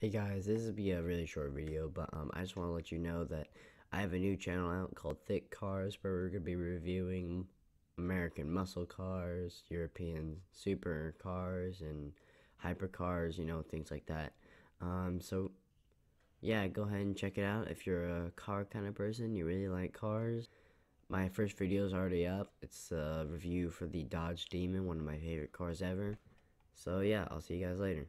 Hey guys, this will be a really short video, but um, I just want to let you know that I have a new channel out called Thicc Cars, where we're going to be reviewing American muscle cars, European super cars, and hyper cars—you know, things like that. Um, so, yeah, go ahead and check it out if you're a car kind of person, you really like cars. My first video is already up. It's a review for the Dodge Demon, one of my favorite cars ever. So, yeah, I'll see you guys later.